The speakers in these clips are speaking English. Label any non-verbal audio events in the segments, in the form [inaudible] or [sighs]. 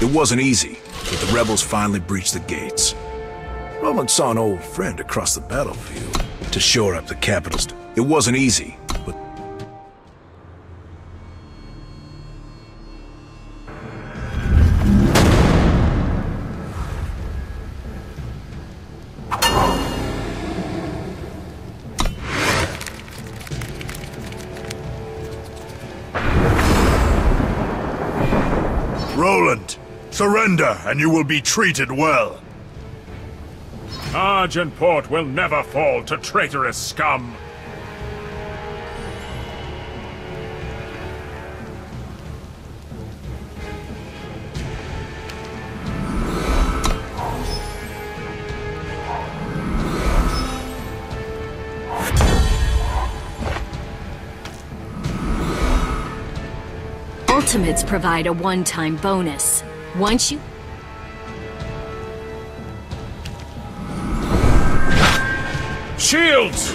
It wasn't easy, but the rebels finally breached the gates. Roland saw an old friend across the battlefield to shore up the capital's... It wasn't easy, surrender and you will be treated well. Argenport will never fall to traitorous scum. Ultimates provide a one-time bonus. Once you... Shields!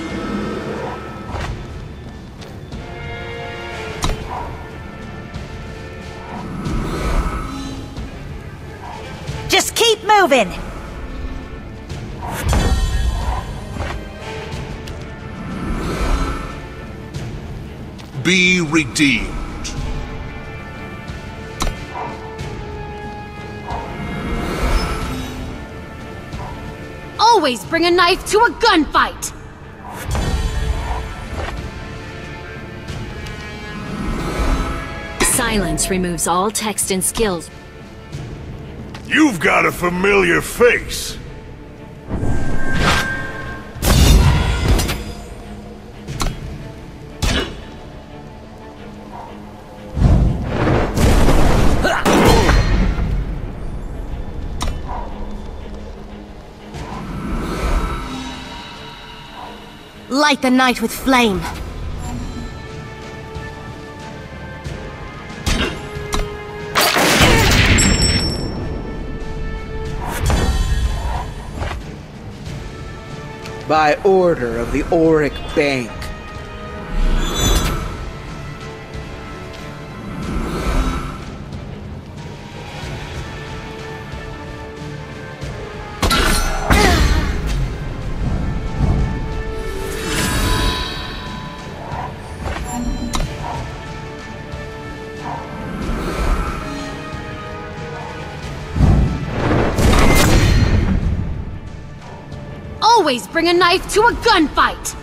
Just keep moving! Be redeemed. Always bring a knife to a gunfight! Silence removes all text and skills. You've got a familiar face. Light the night with flame. By order of the Auric Bank. Bring a knife to a gunfight!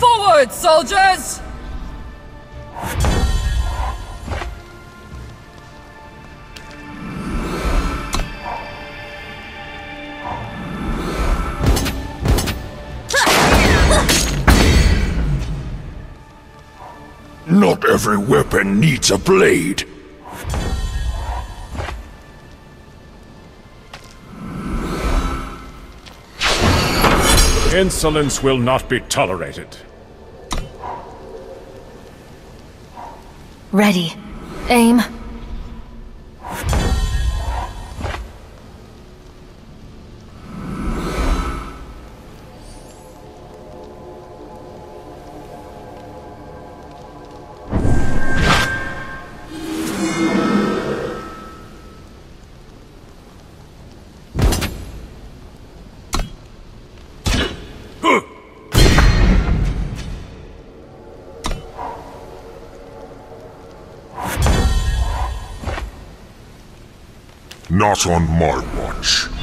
Forward, soldiers! Every weapon needs a blade. Insolence will not be tolerated. Ready. Aim. Not on my watch.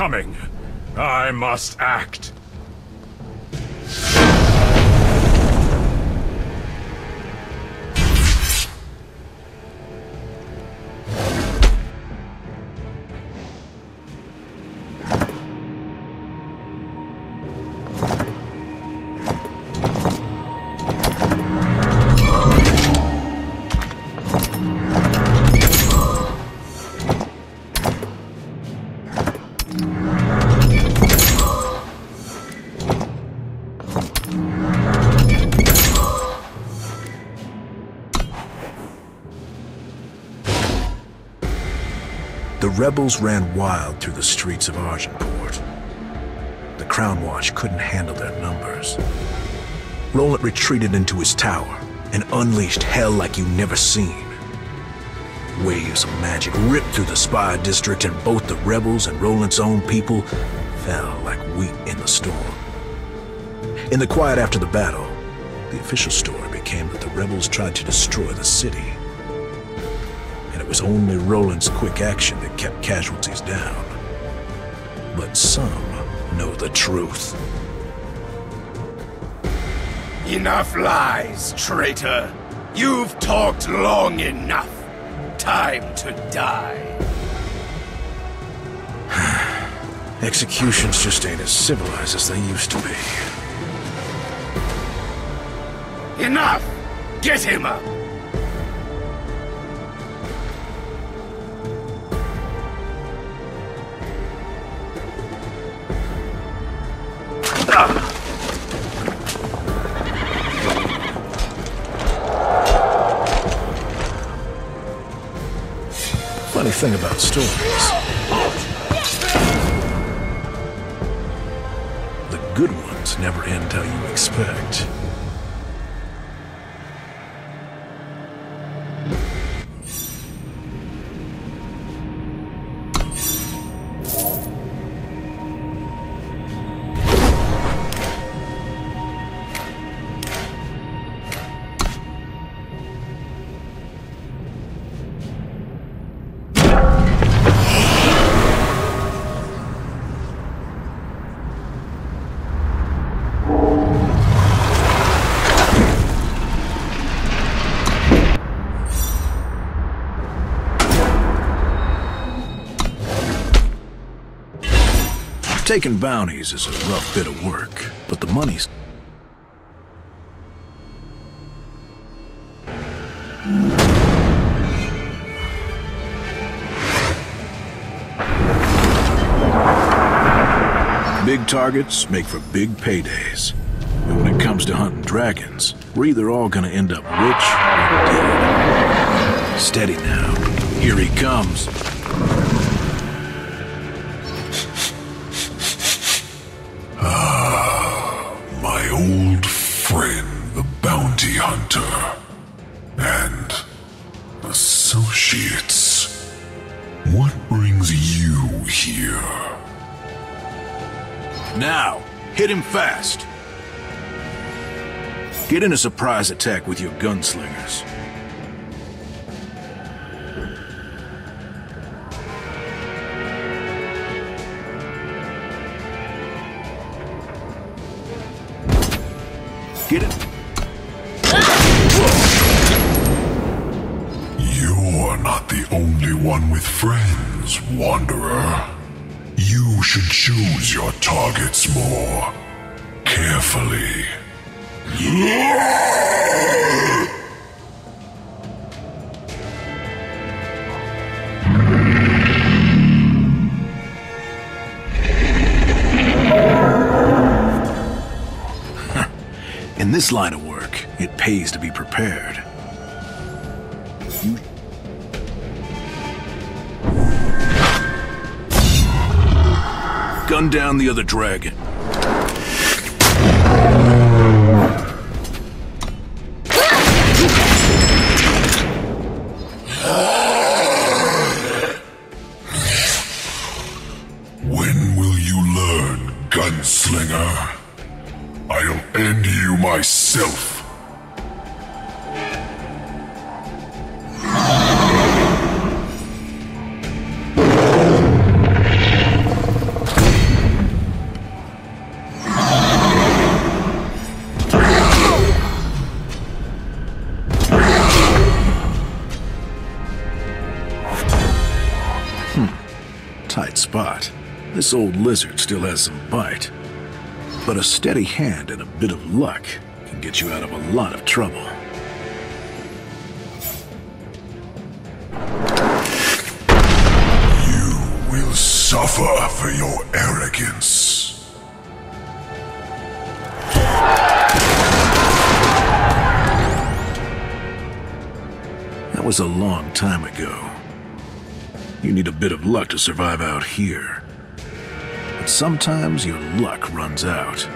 Coming. I must act. Rebels ran wild through the streets of Argenport. The Crown Watch couldn't handle their numbers. Roland retreated into his tower and unleashed hell like you've never seen. Waves of magic ripped through the Spire district and both the rebels and Roland's own people fell like wheat in the storm. In the quiet after the battle, the official story became that the rebels tried to destroy the city. Was only Roland's quick action that kept casualties down. But some know the truth. Enough lies, traitor. You've talked long enough. Time to die. [sighs] Executions just ain't as civilized as they used to be. Enough! Get him up! Taking bounties is a rough bit of work, but the money's Big targets make for big paydays. And when it comes to hunting dragons, we're either all gonna end up rich or dead. Steady now. Here he comes. Old friend, the bounty hunter, and associates. What brings you here? Now, hit him fast. Get in a surprise attack with your gunslingers. Wanderer. You should choose your targets more carefully. [laughs] In this line of work, it pays to be prepared. Gun down the other dragon. When will you learn, gunslinger? I'll end you myself. This old lizard still has some bite. But a steady hand and a bit of luck can get you out of a lot of trouble. You will suffer for your arrogance. That was a long time ago. You need a bit of luck to survive out here. Sometimes your luck runs out.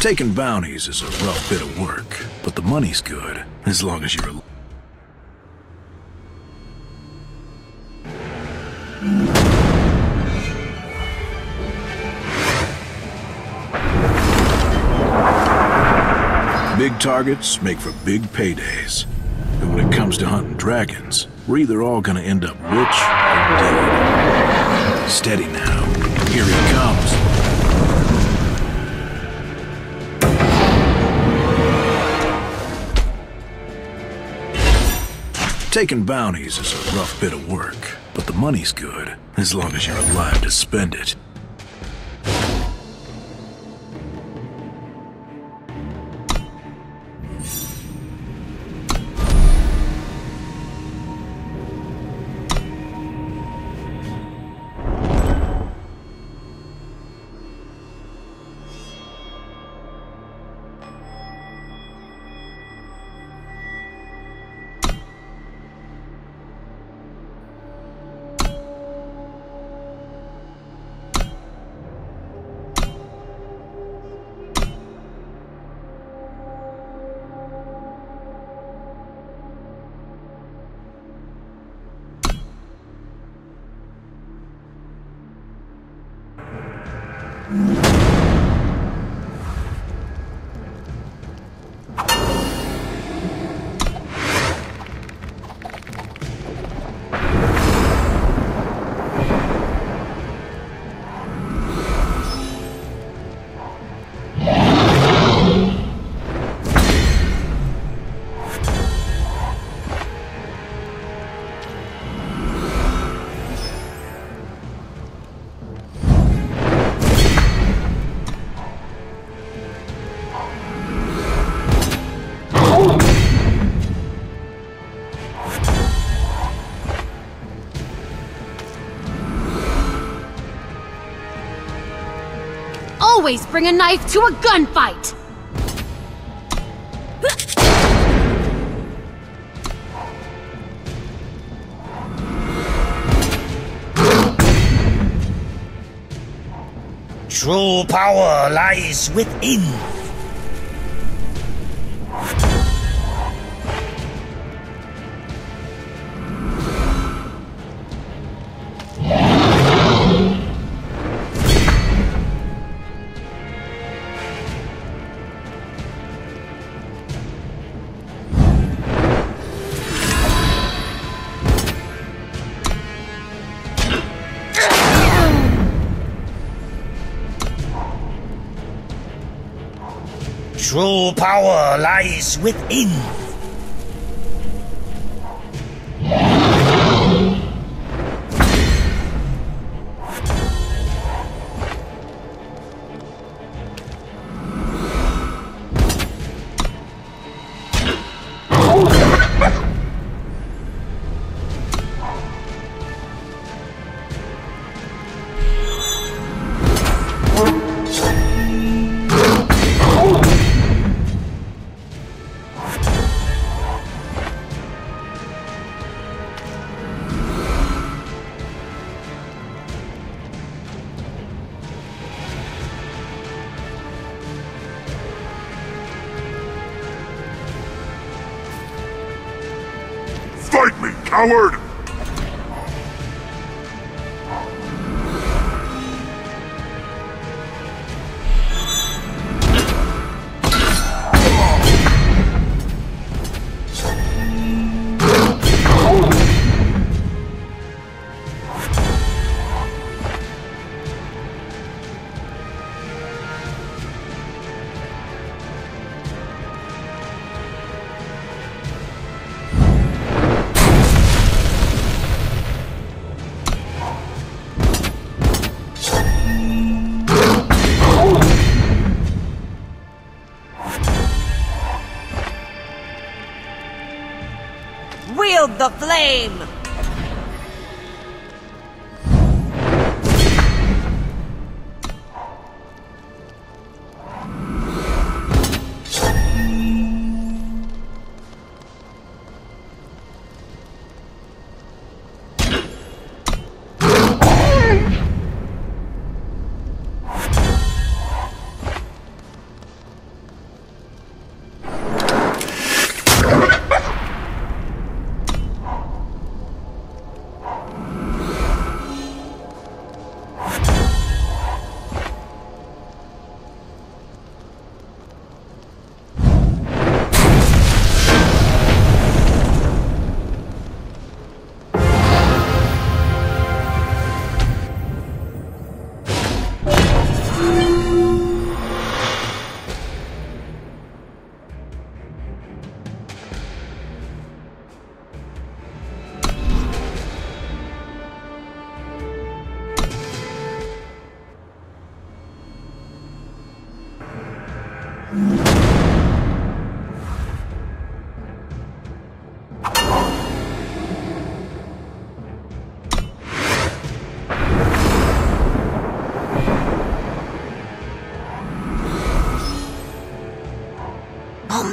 Taking bounties is a rough bit of work, but the money's good, as long as you're targets make for big paydays. And when it comes to hunting dragons, we're either all gonna end up rich or dead. Steady now. Here he comes. Taking bounties is a rough bit of work, but the money's good, as long as you're alive to spend it. Always bring a knife to a gunfight! True power lies within. True power lies within. Fight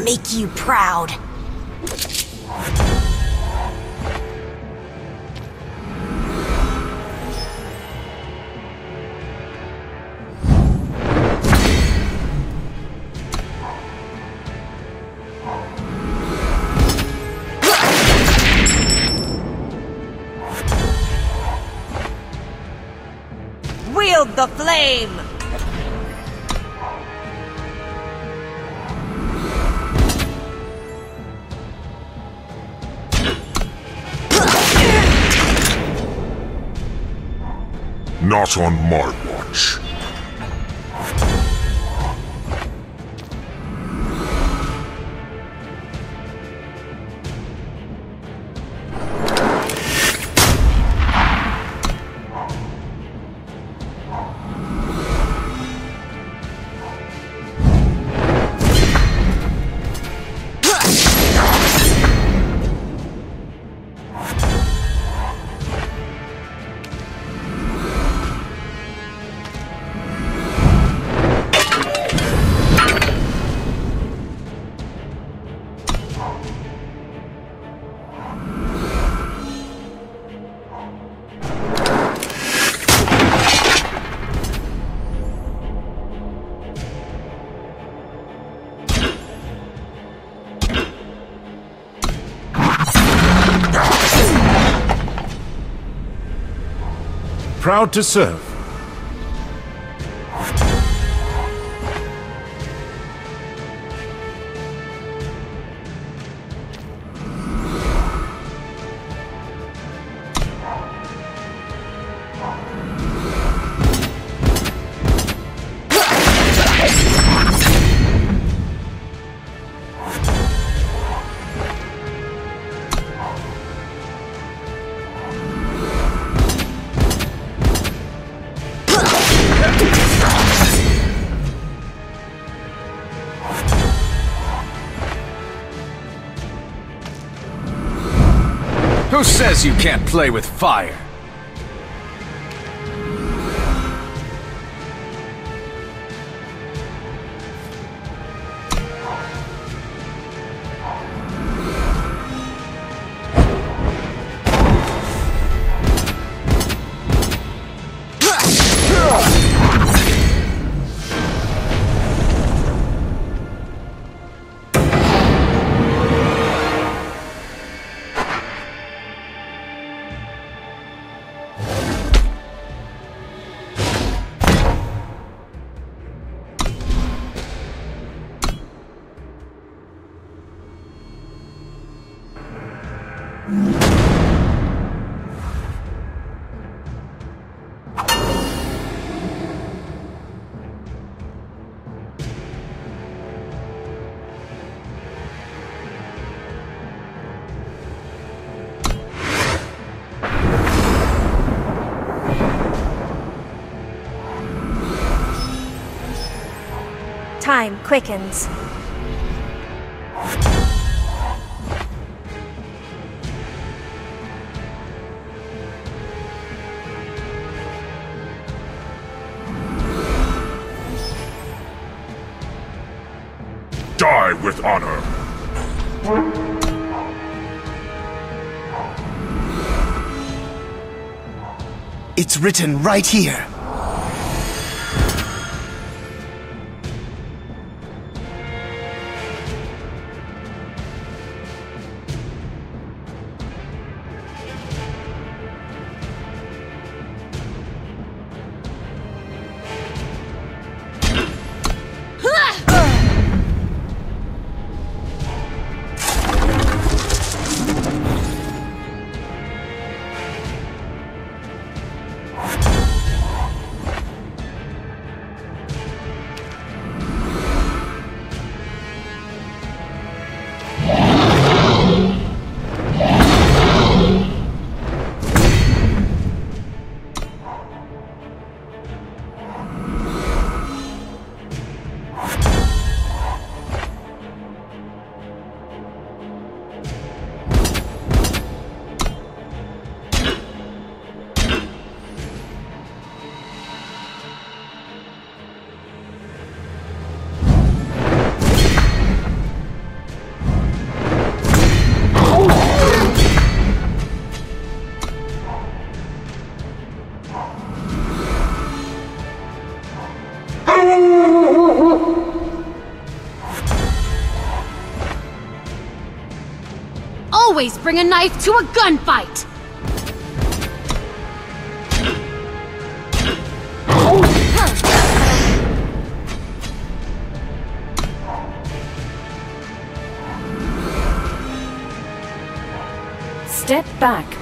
make you proud. Not on my Proud to serve. Who says you can't play with fire? Time quickens. Die with honor! It's written right here. Always bring a knife to a gunfight! Step back.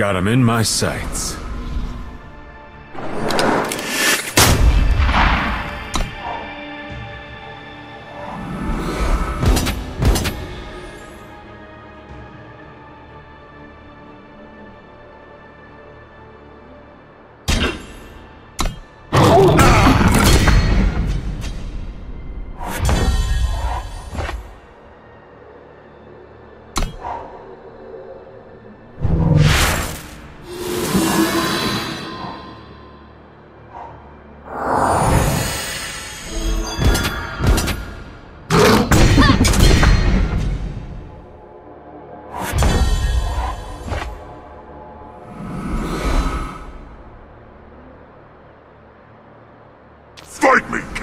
Got him in my sights.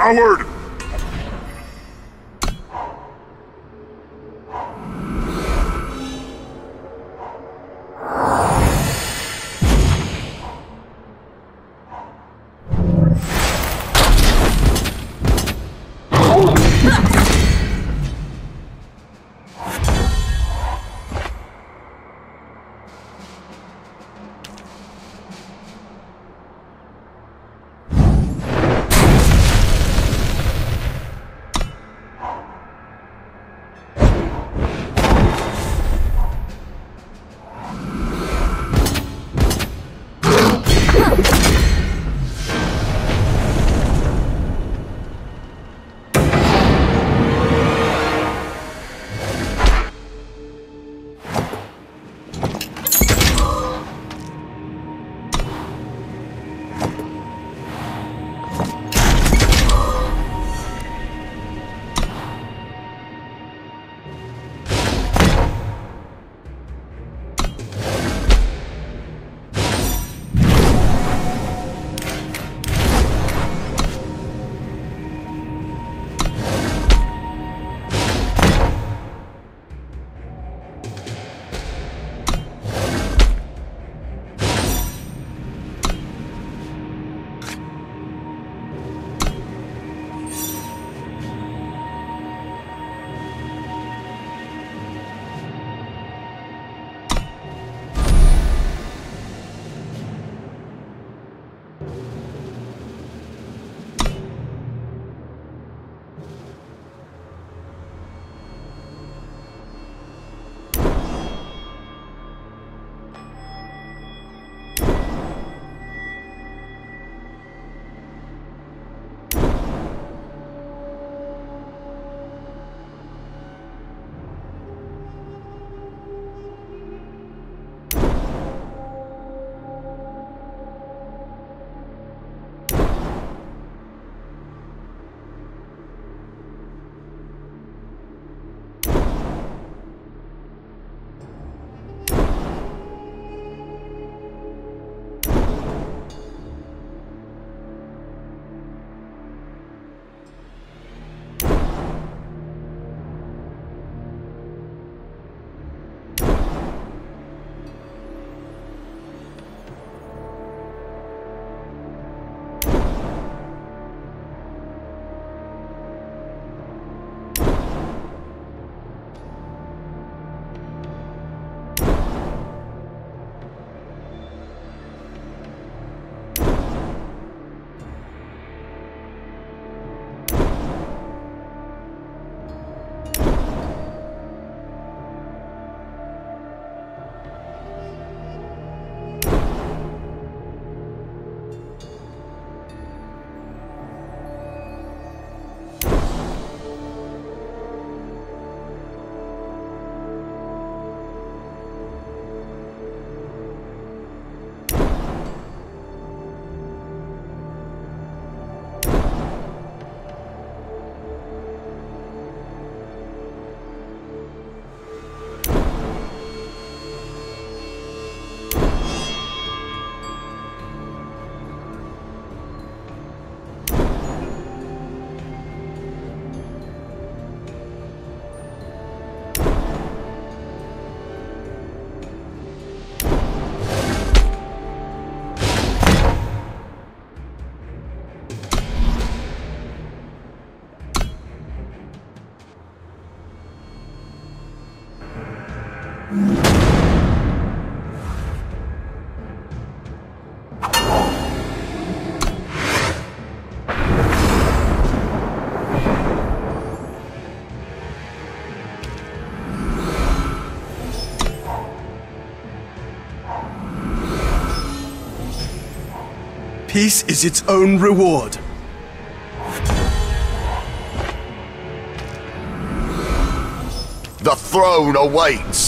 Coward! Peace is its own reward. The throne awaits!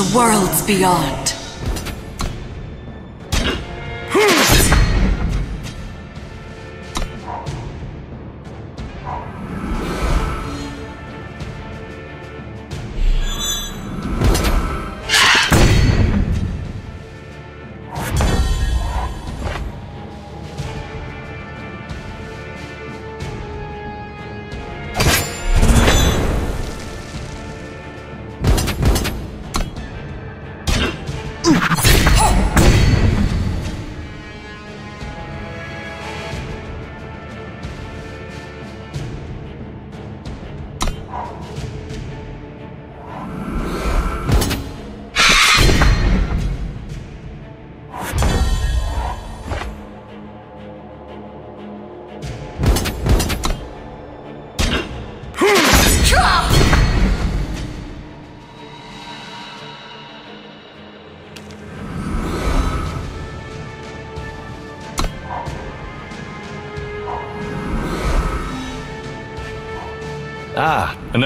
Into worlds beyond.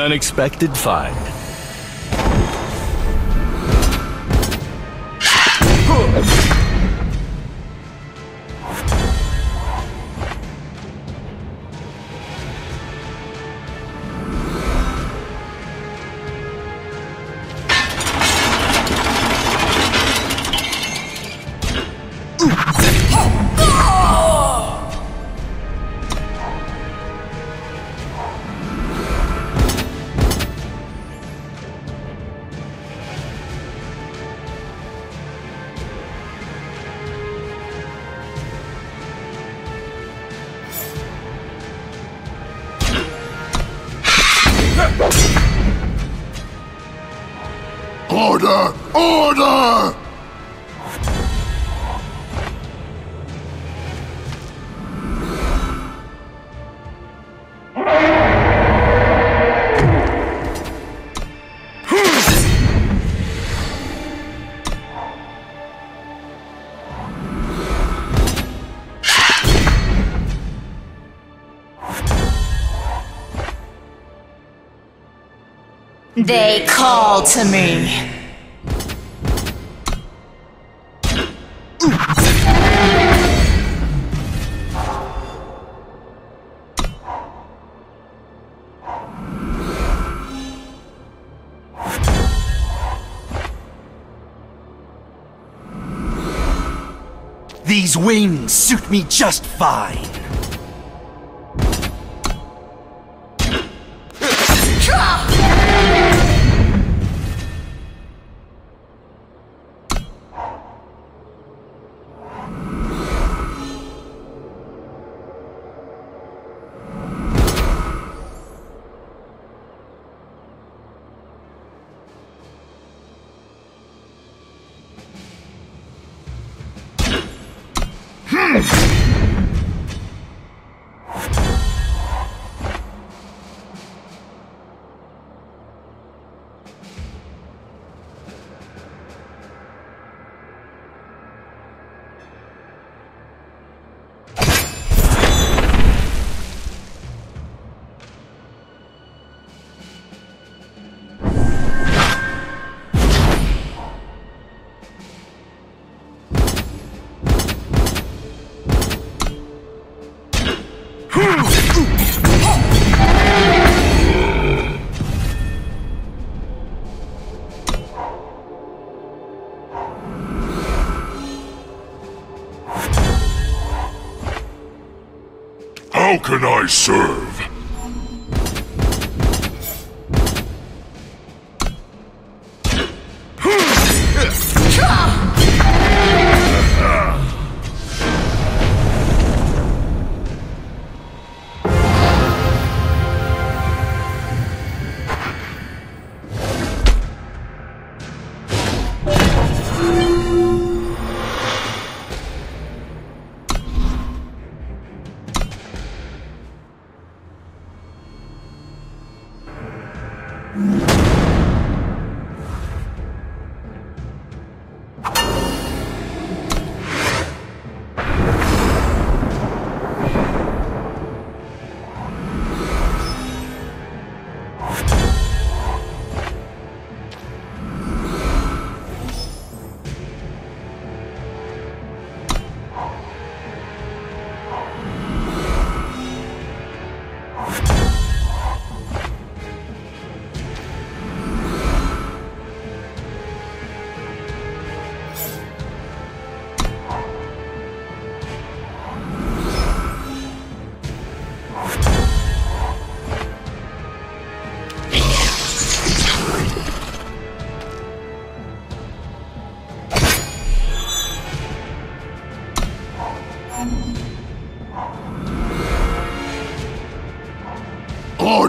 Unexpected find. Order! Order! They call to me. These wings suit me just fine. Can I serve?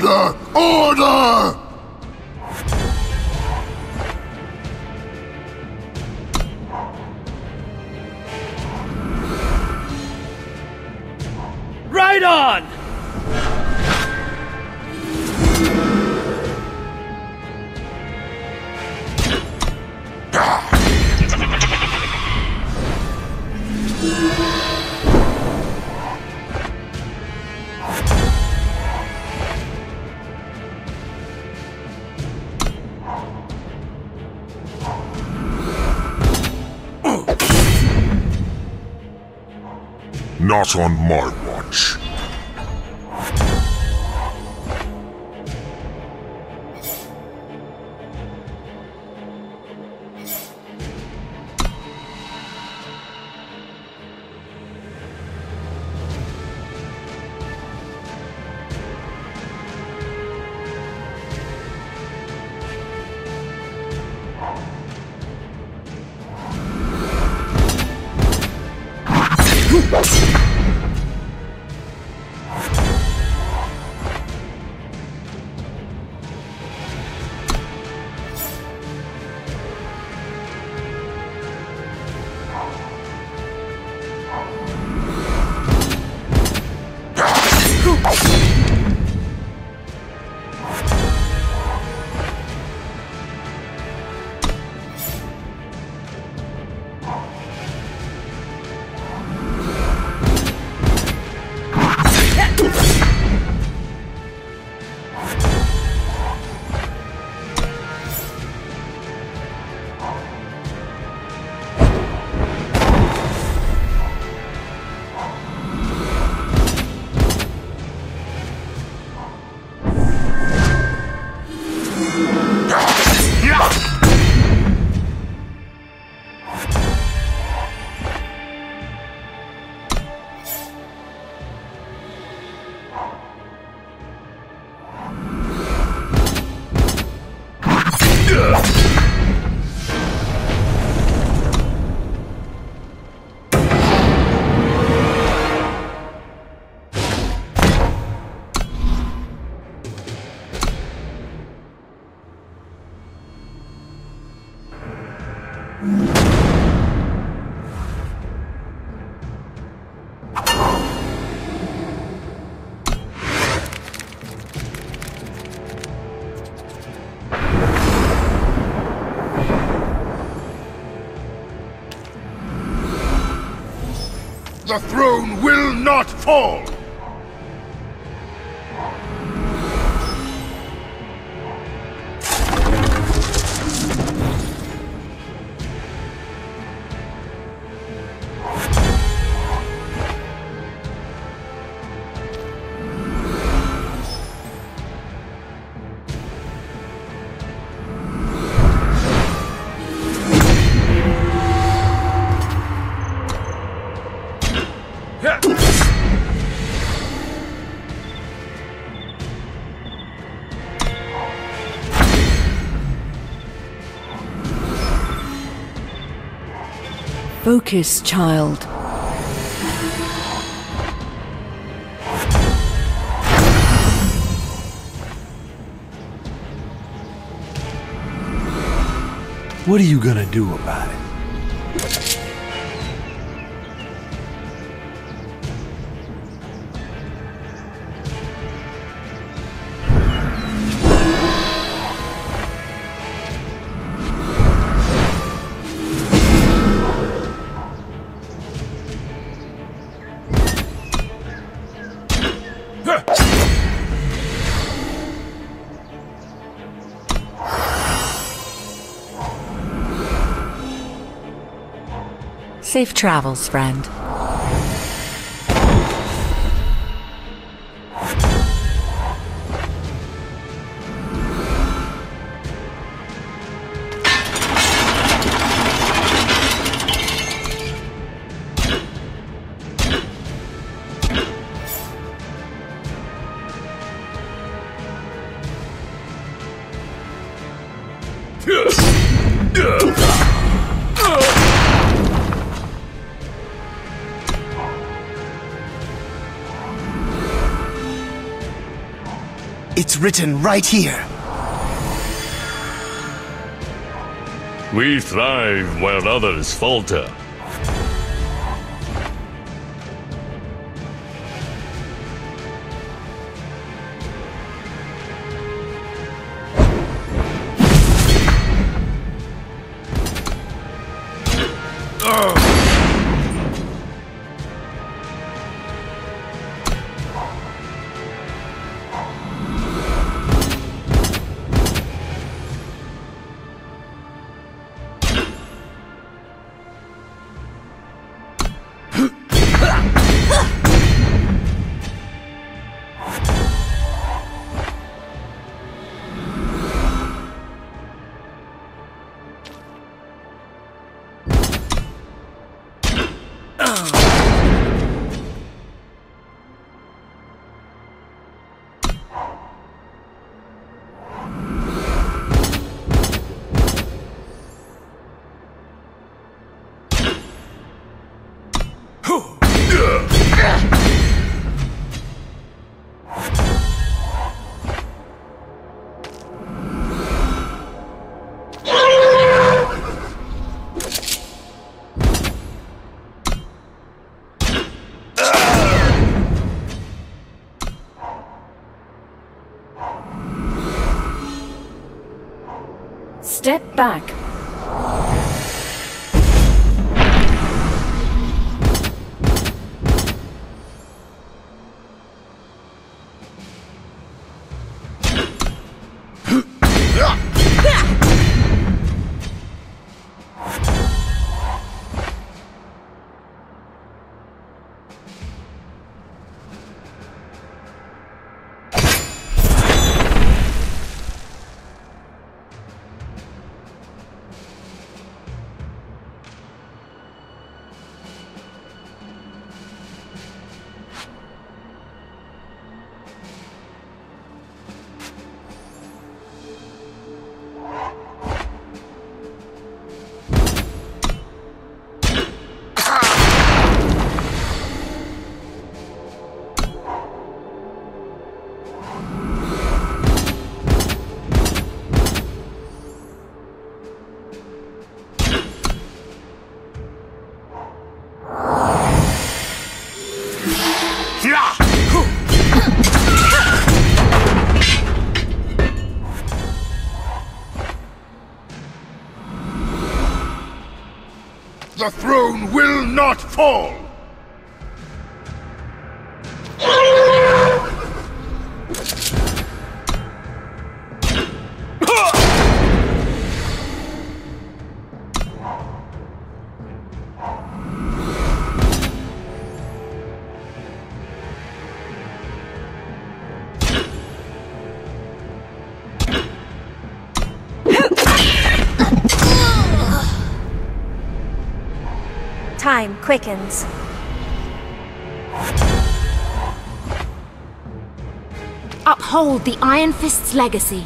Order! Order! Not on my The throne will not fall! Focus, child. What are you gonna do about it? Safe travels, friend. It's written right here. We thrive while others falter. Step back. The throne will not fall! Time quickens. Uphold the Iron Fist's legacy.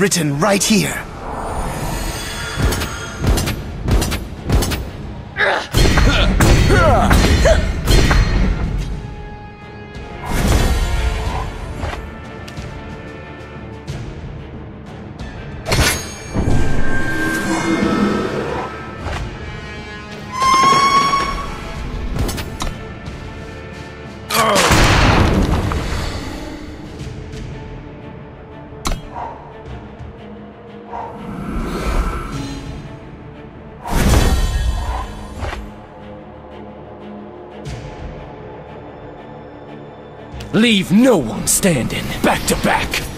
Written right here. Leave no one standing. Back to back.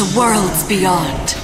Into worlds beyond.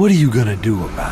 What are you gonna do about it?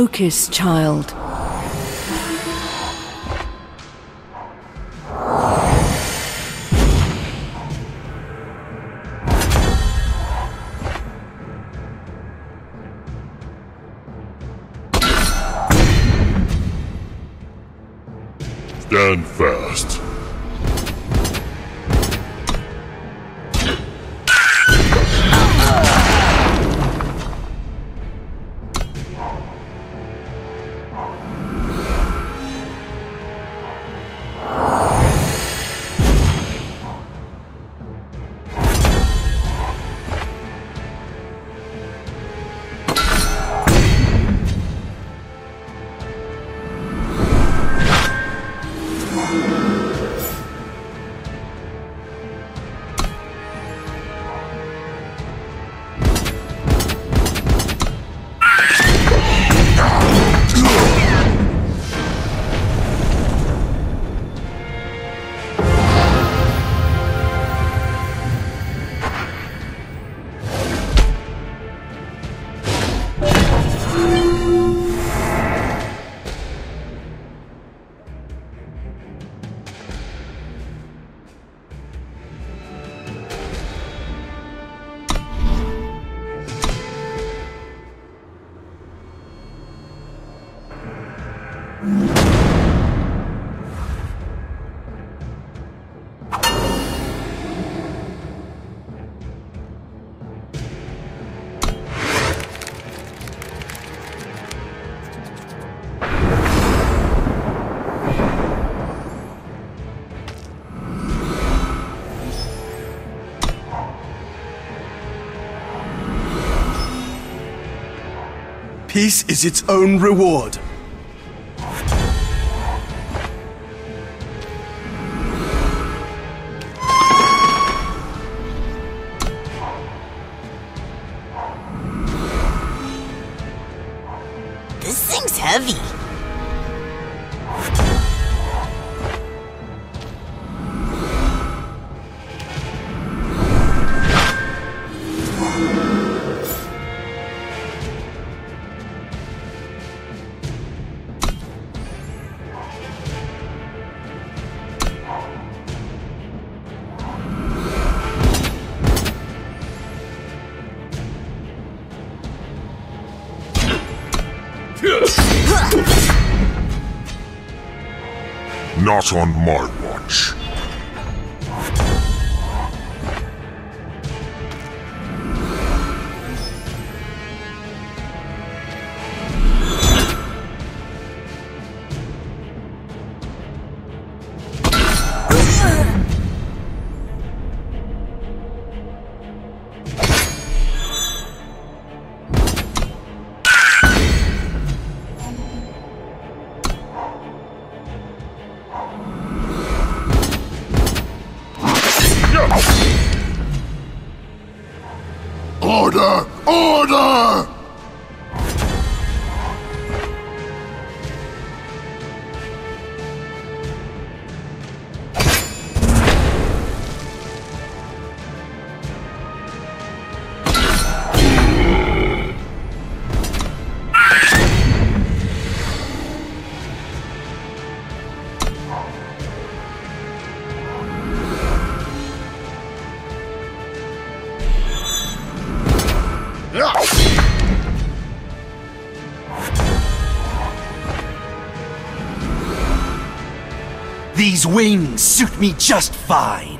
Focus, child. Peace is its own reward. Not on my These wings suit me just fine.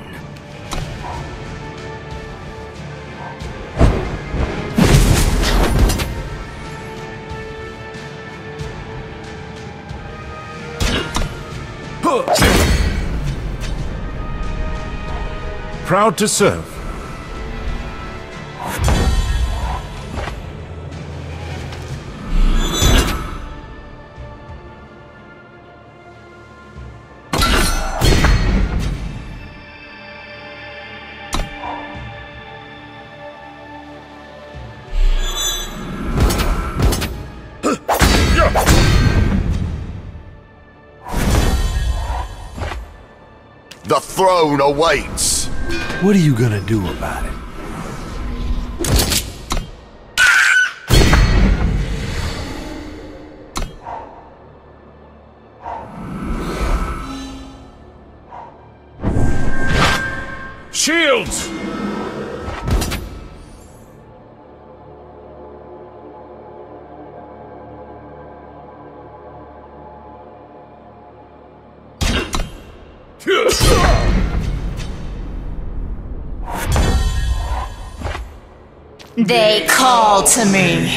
Proud to serve. Awaits. What are you gonna do about it? They call to me.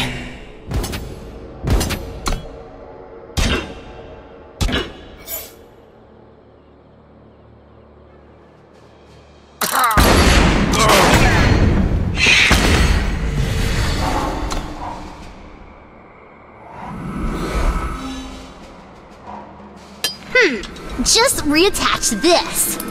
Hmm, just reattach this.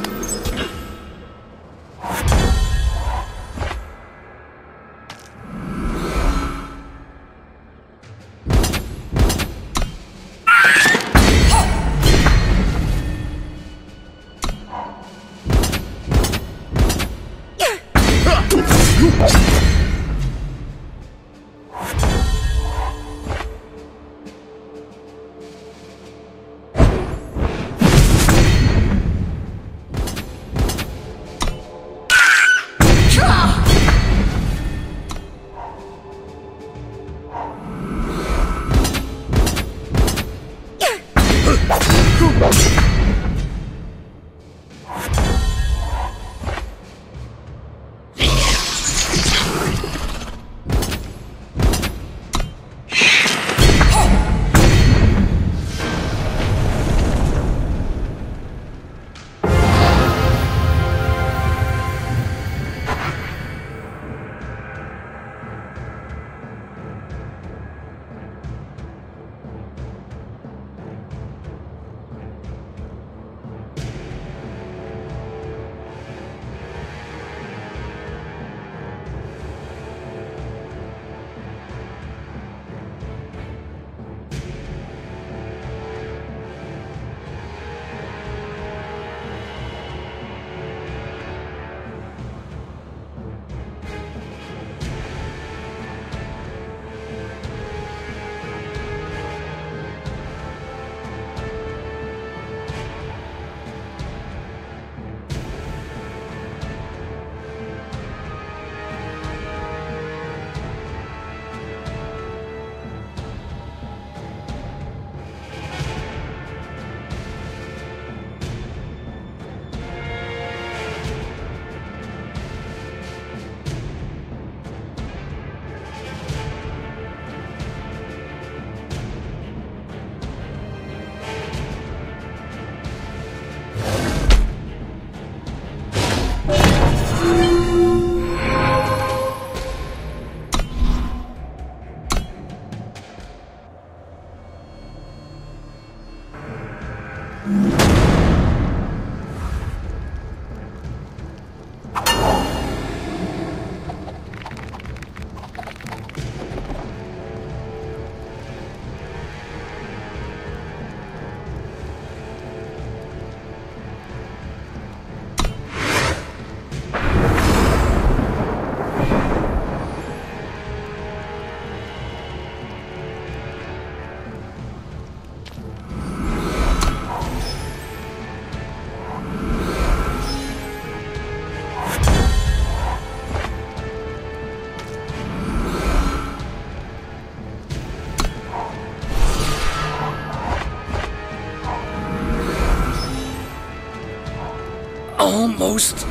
Almost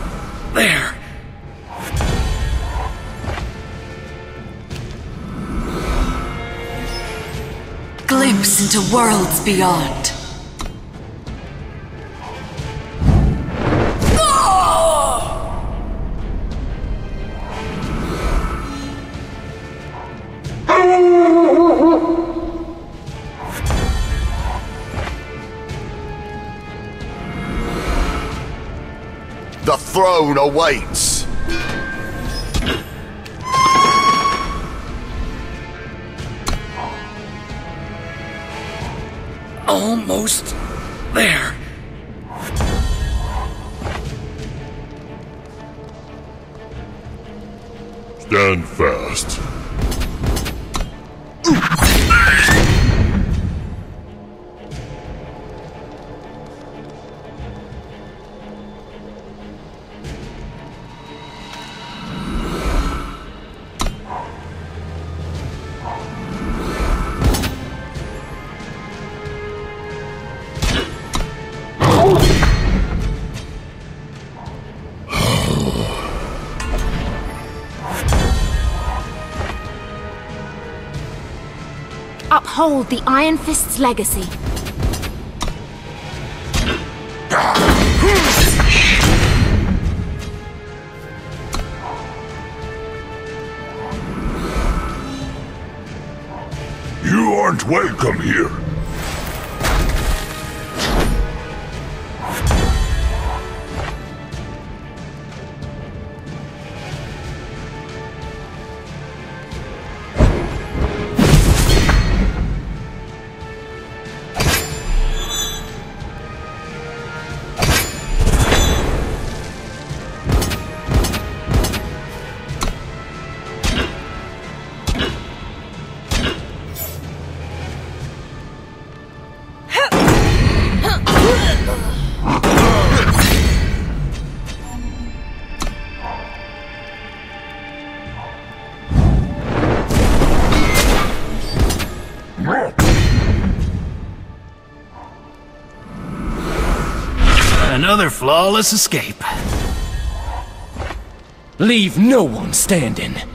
there. Glimpse into worlds beyond. The throne Uphold the Iron Fist's legacy. You aren't welcome here. Flawless escape. Leave no one standing.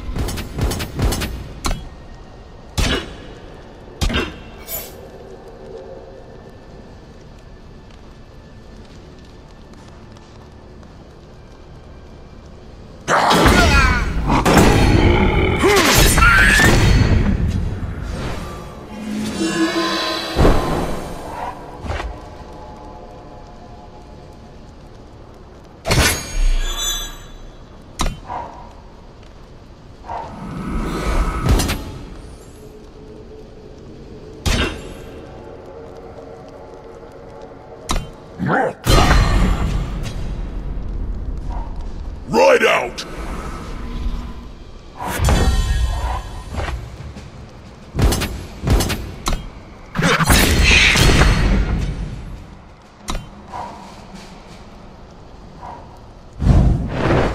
Right out!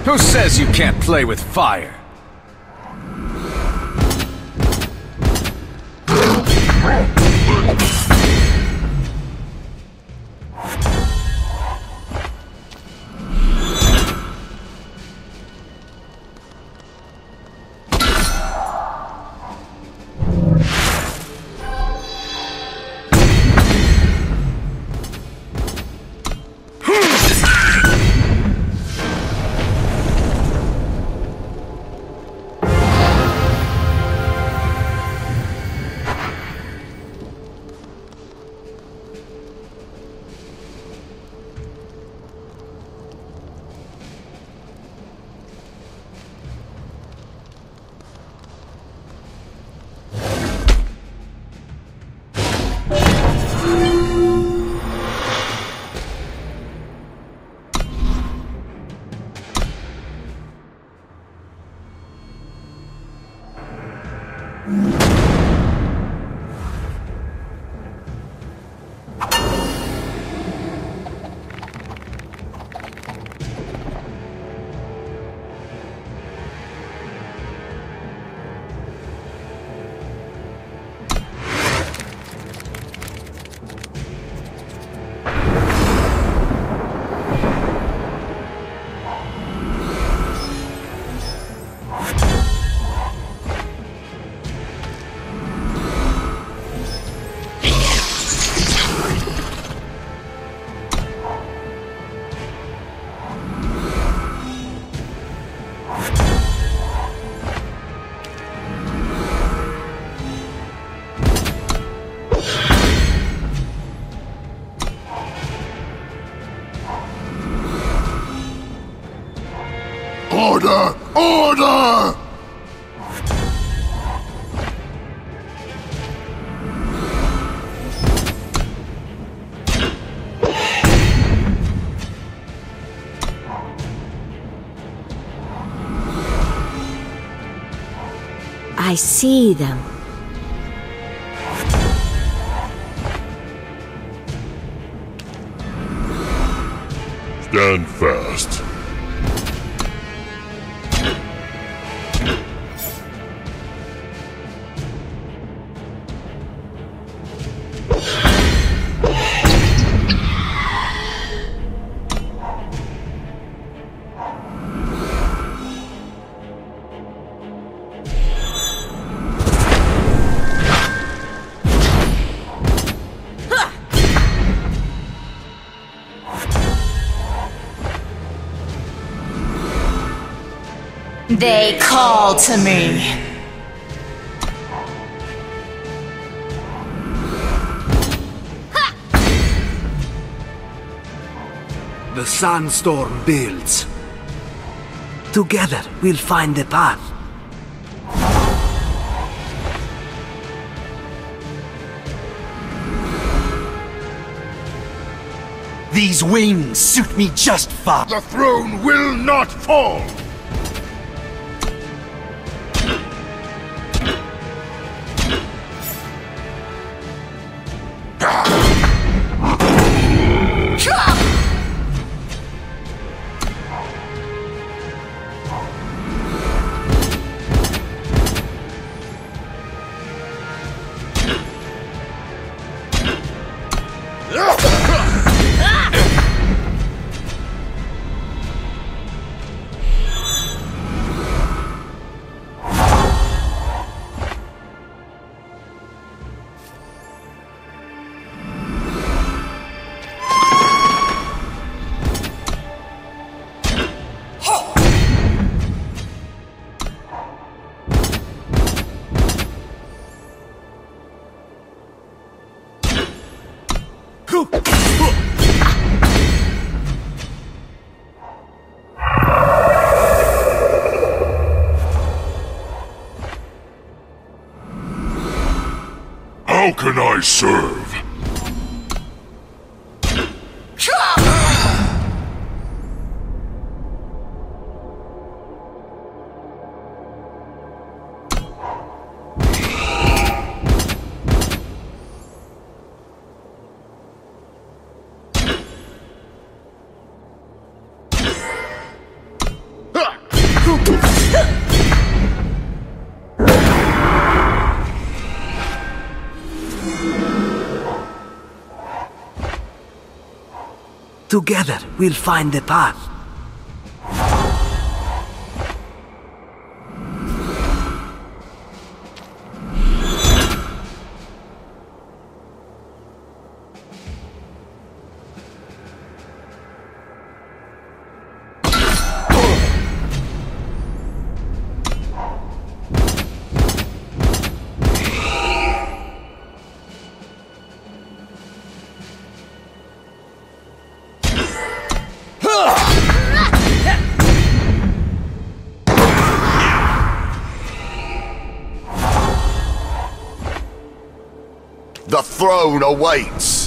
Who says you can't play with fire? I see them. They call to me. The sandstorm builds. Together, we'll find the path. These wings suit me just fine. The throne will not fall! Together, we'll find the path. Throne awaits!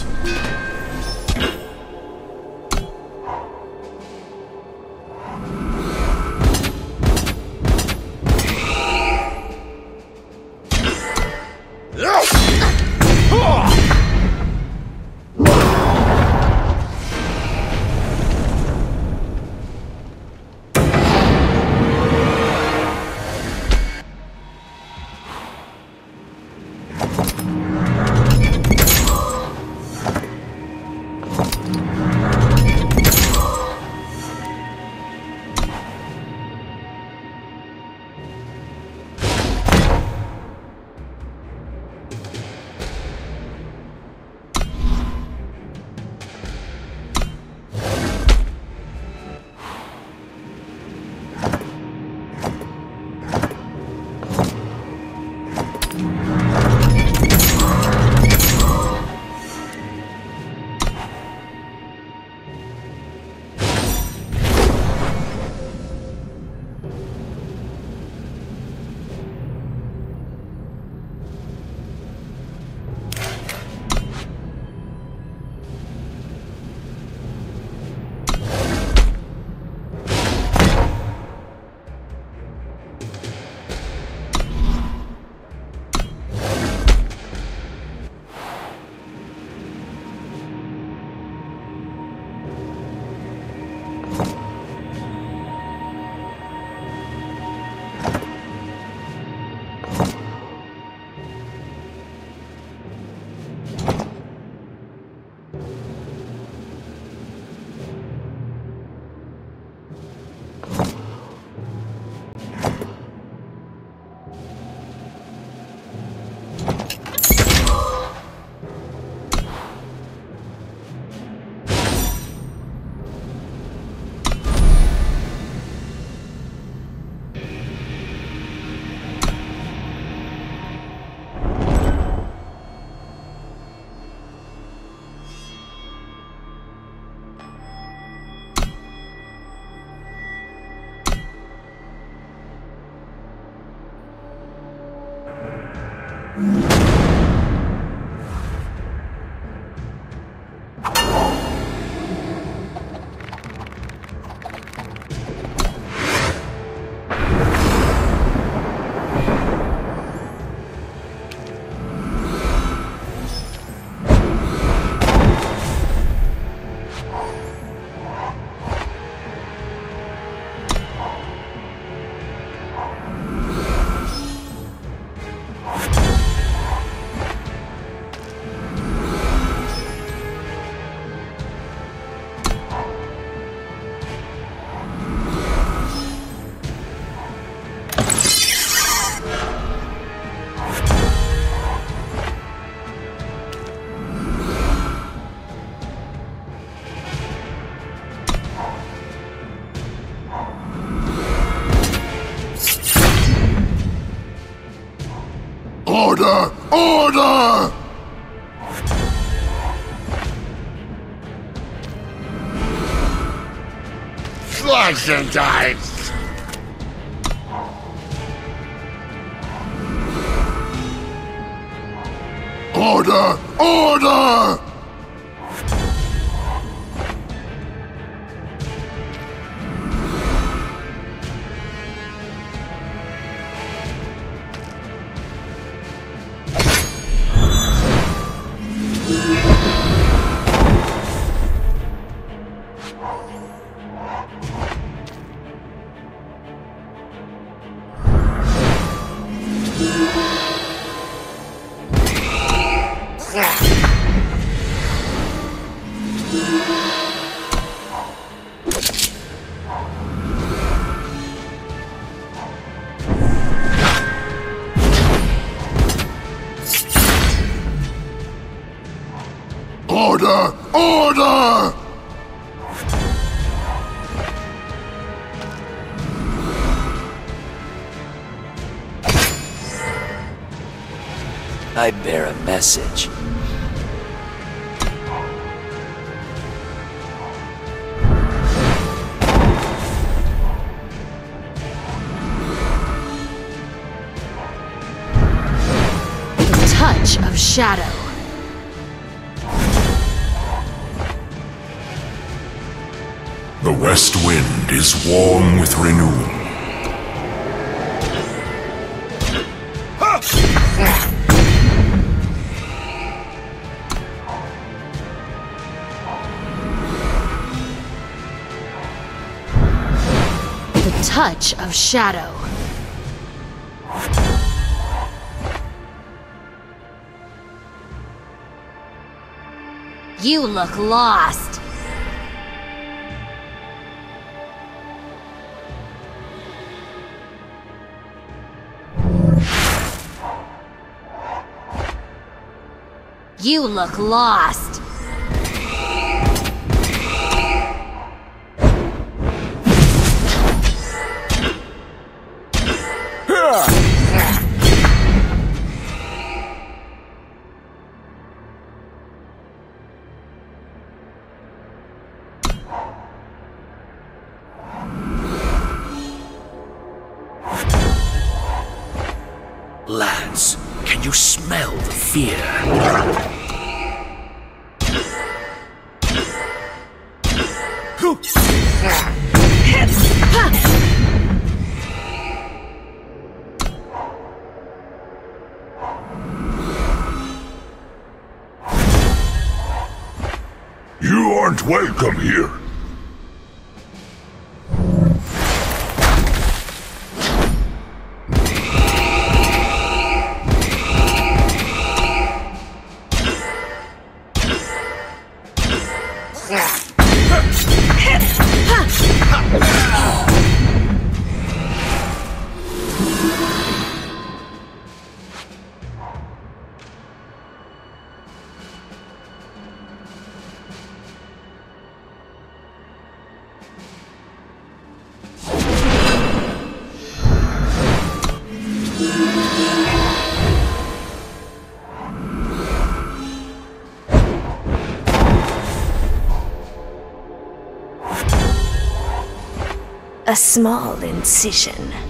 touch of shadow. You look lost. You look lost. a small incision.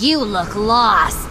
You look lost.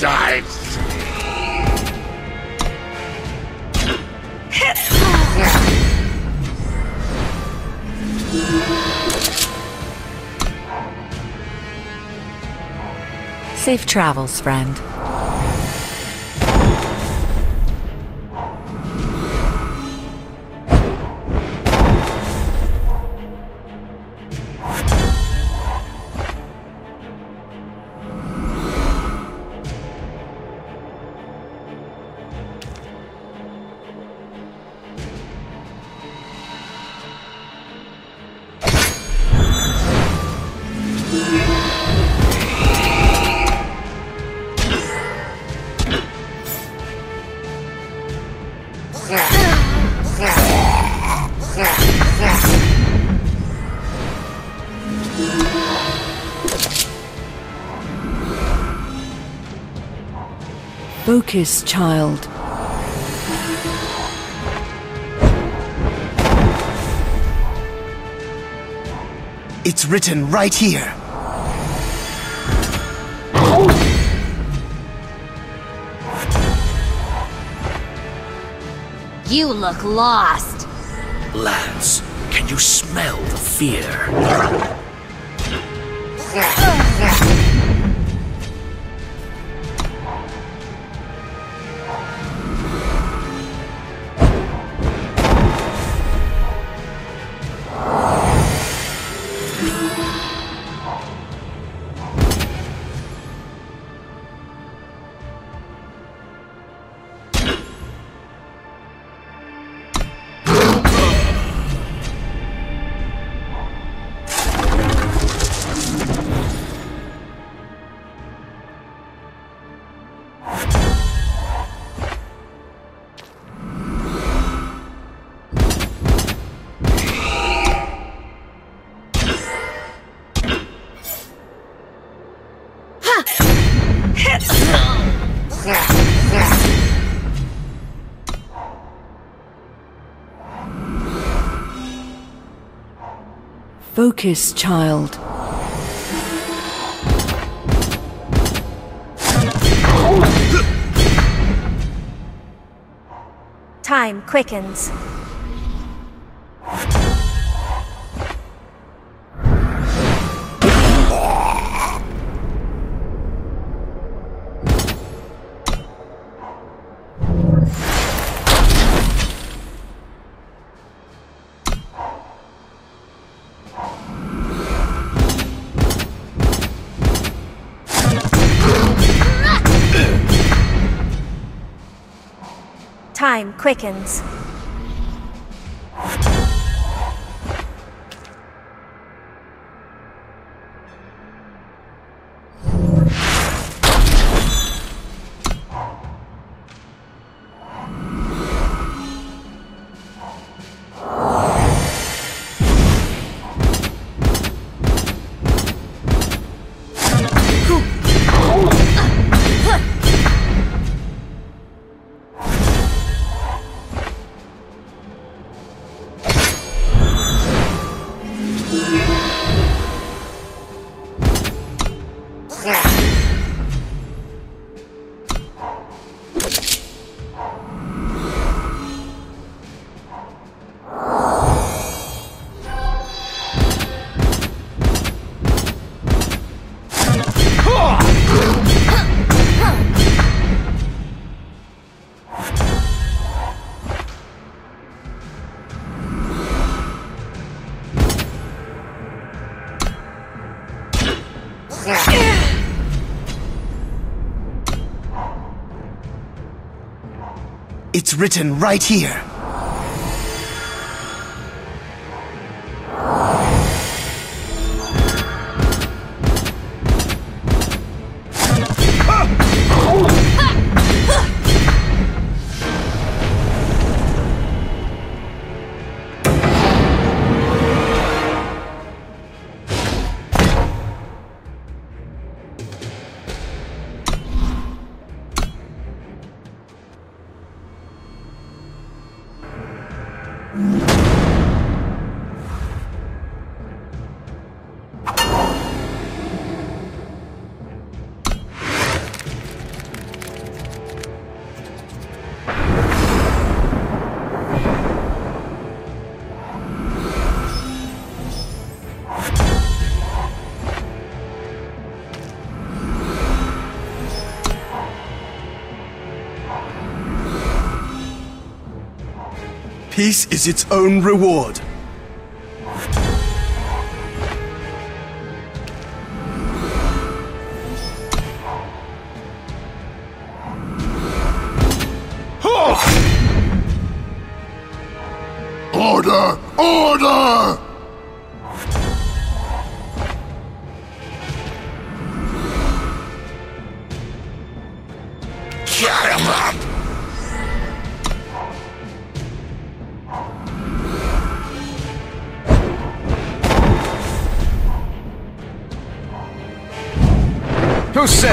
Dice! Safe travels, friend. Focus, child. It's written right here. You look lost. Lads, can you smell the fear? [laughs] Focus, child. Time quickens. Time quickens. It's written right here. Peace is its own reward.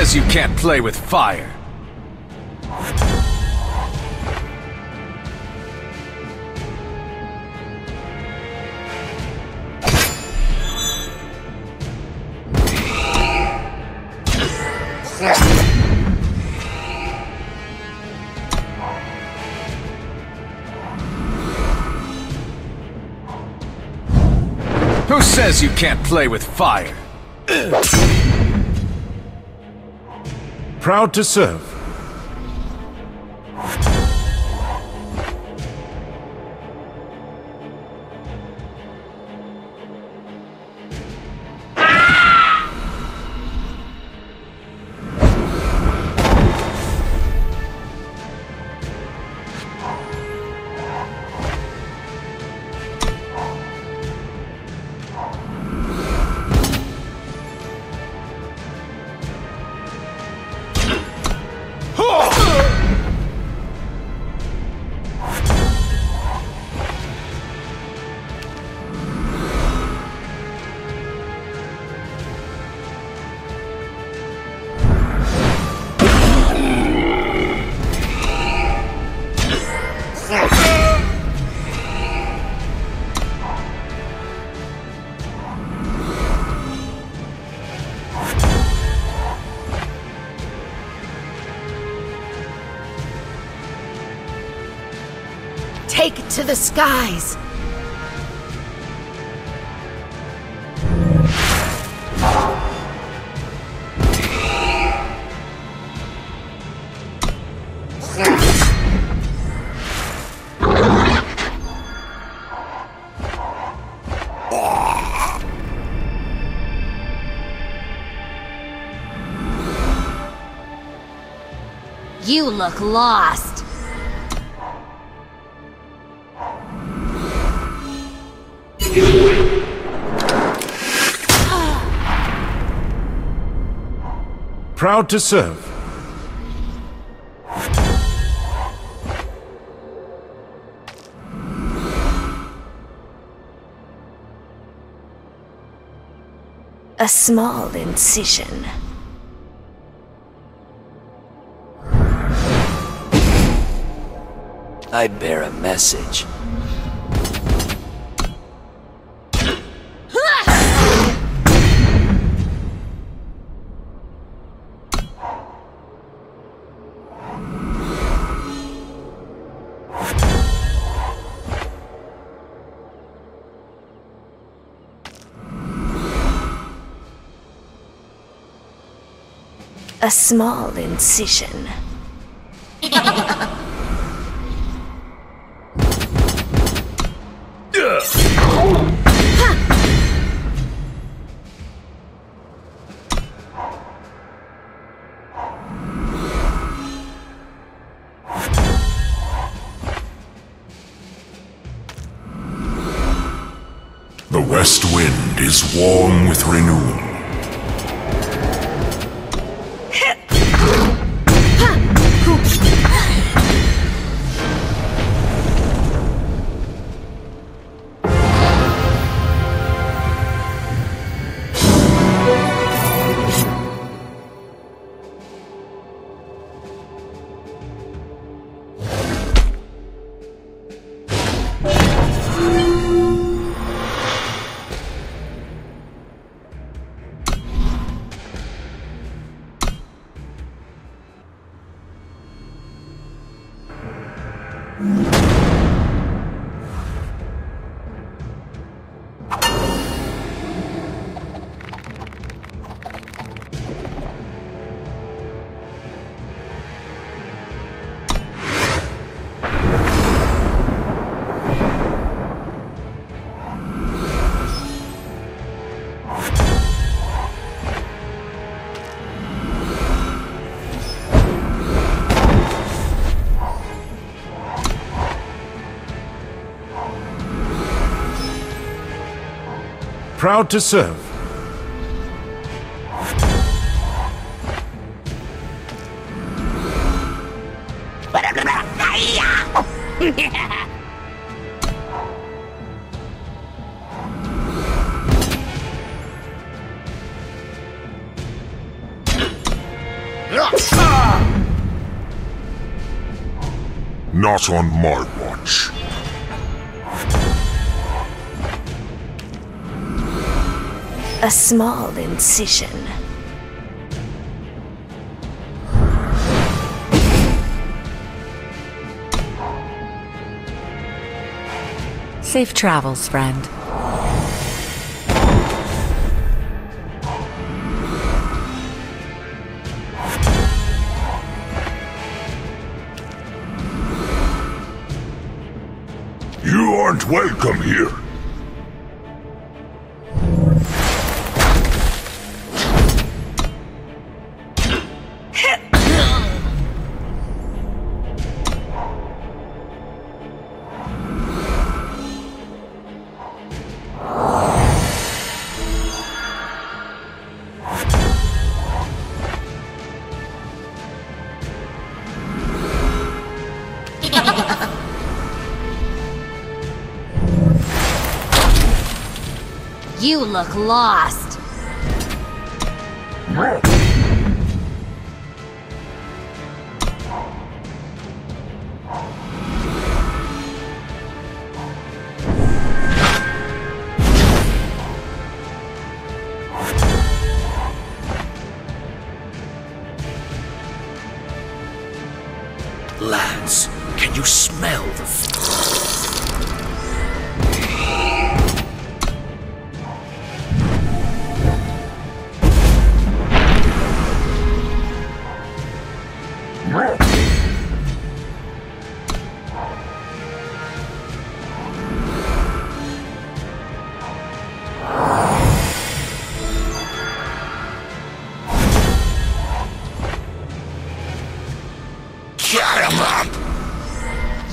Says you can't play with fire? Who says you can't play with fire? Proud to serve. The skies! You look lost. Proud to serve. A small incision. I bear a message. a small incision. The west wind is warm with renewal. Proud to serve. Not on my A small incision. Safe travels, friend. You aren't welcome here. Look lost.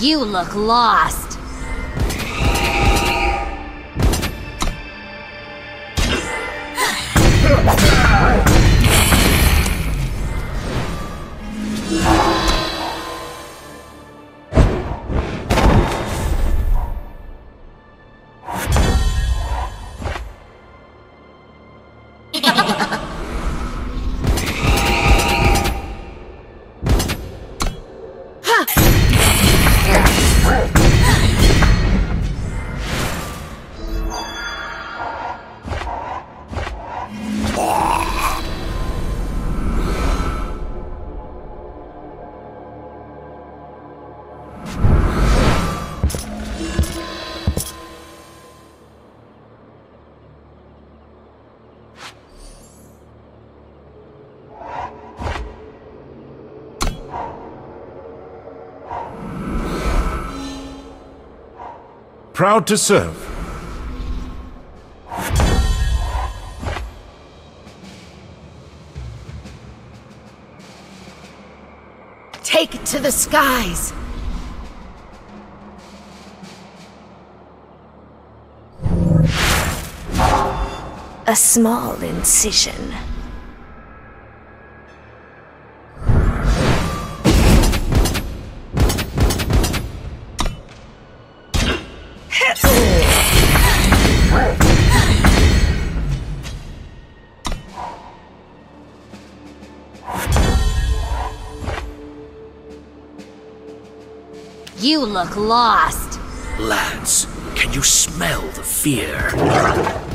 You look lost. Proud to serve. Take it to the skies. A small incision. Look lost. Lads, can you smell the fear?